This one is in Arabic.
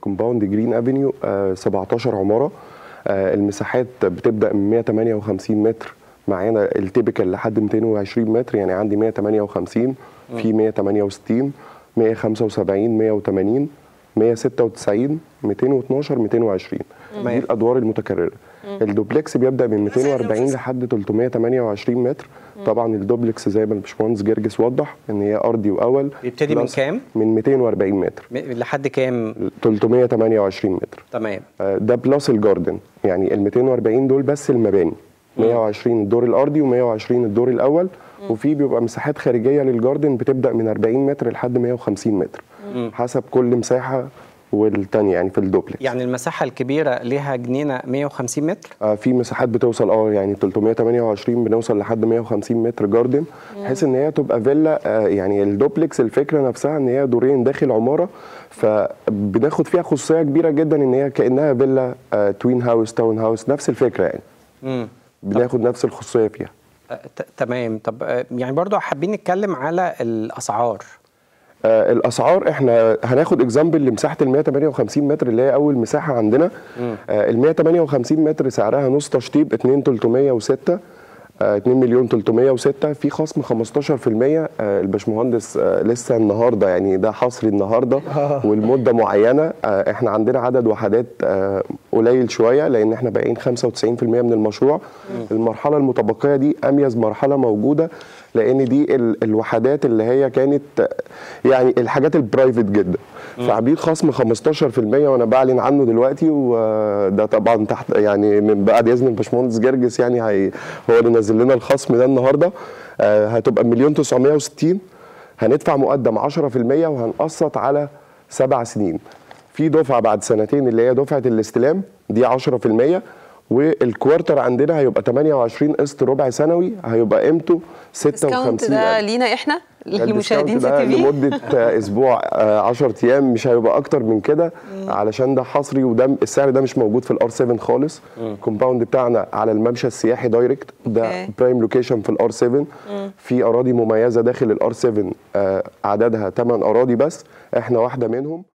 compound جرين افينيو 17 عمارة. آه، المساحات بتبدأ من 158 متر. معانا ال typical لحد 220 متر يعني عندي 158 في 168 175 180 196 212 220 دي الأدوار المتكررة. الدوبلكس بيبدأ من 240 لحد 328 متر. طبعا الدوبلكس زي ما الباشمهندس جرجس وضح إن هي أرضي وأول بيبتدي من كام؟ من 240 متر. م- لحد كام؟ 328 متر. تمام. آه، ده plus ال garden يعني ال 240 دول بس المباني. 120 الدور الأرضي و120 الدور الأول. وفي بيبقى مساحات خارجية لل garden بتبدأ من 40 متر لحد 150 متر. حسب كل مساحة والتانية يعني في الدوبلكس. يعني المساحة الكبيرة ليها جنينة 150 متر؟ آه في مساحات بتوصل آه يعني 328 بنوصل لحد 150 متر garden بحيث إن هي تبقى فيلا آه يعني الدوبلكس الفكرة نفسها إن هي دورين داخل عمارة فبناخد فيها خصوصية كبيرة جدا إن هي كأنها فيلا آه twin house town house نفس الفكرة يعني. مم. بناخد نفس الخصوصية فيها. آه، ت- تمام. طب آه، يعني برضو حابين نتكلم على الأسعار. آه الأسعار إحنا هناخد example لمساحة ال 158 متر اللي هي أول مساحة عندنا. آه ال 158 متر سعرها نص تشطيب 2 306 آه 2 مليون 306 في خصم 15% آه الباشمهندس آه لسه النهارده يعني ده حصري النهارده والمدة معينة. آه إحنا عندنا عدد وحدات آه قليل شوية لأن إحنا بايعين 95% من المشروع. المرحلة المتبقية دي أميز مرحلة موجودة لأن دي ال- الوحدات اللي هي كانت آه، يعني الحاجات البرايفت جدا. فعاملين خصم 15% وأنا بعلن عنه دلوقتي وده طبعا تحت يعني من بعد إذن الباشمهندس جرجس يعني هي هو اللي نزل لنا الخصم ده النهارده آه، هتبقى مليون 960 هندفع مقدم 10% وهنقسط على سبع سنين. في دفعة بعد سنتين اللي هي دفعة الاستلام دي 10% وال quarter عندنا هيبقى 28 قسط ربع سنوي هيبقى قيمته ال discount 56 ده لينا إحنا لمشاهدين سي تي في لمدة آه، أسبوع 10 أيام مش هيبقى أكتر من كده علشان ده حصري وده السعر ده مش موجود في ال R7 خالص. ال compound بتاعنا على الممشى السياحي direct ده. prime location في ال R7 في أراضي مميزة داخل الار 7 آه، عددها 8 أراضي بس إحنا واحدة منهم.